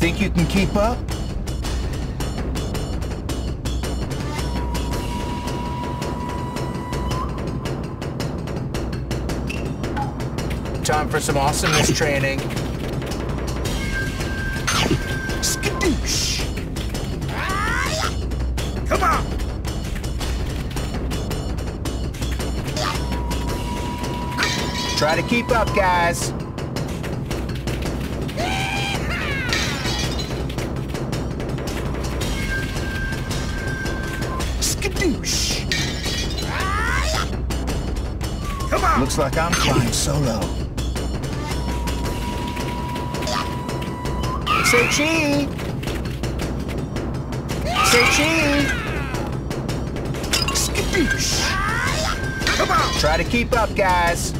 Think you can keep up? Time for some awesomeness training. Skadoosh! Come on! Try to keep up, guys. Skadoosh! Come on! Looks like I'm flying solo. Say cheese! Say cheese! Skadoosh! Come on! Try to keep up, guys.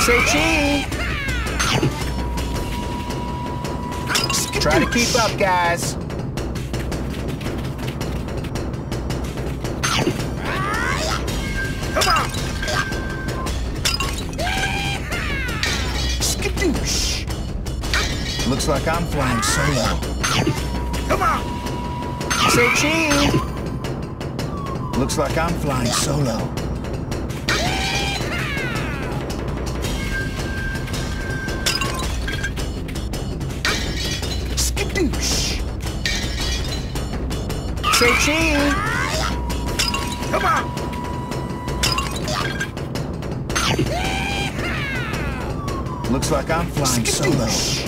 Say cheese! Try to keep up, guys. Looks like I'm flying solo. Come on! Say cheese! Looks like I'm flying solo. Skadoosh! Say cheese! Come on! Looks like I'm flying solo.